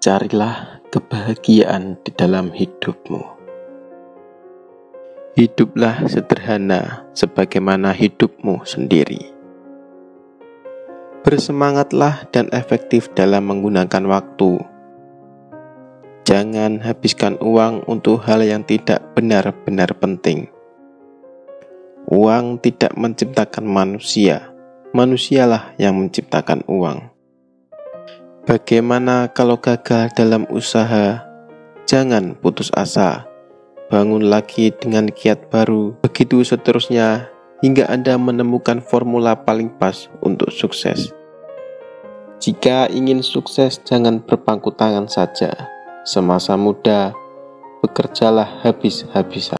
Carilah kebahagiaan di dalam hidupmu. Hiduplah sederhana sebagaimana hidupmu sendiri. Bersemangatlah dan efektif dalam menggunakan waktu. Jangan habiskan uang untuk hal yang tidak benar-benar penting. Uang tidak menciptakan manusia, manusialah yang menciptakan uang. Bagaimana kalau gagal dalam usaha? Jangan putus asa. Bangun lagi dengan kiat baru. Begitu seterusnya hingga Anda menemukan formula paling pas untuk sukses. Jika ingin sukses, jangan berpangku tangan saja. Semasa muda, bekerjalah habis-habisan.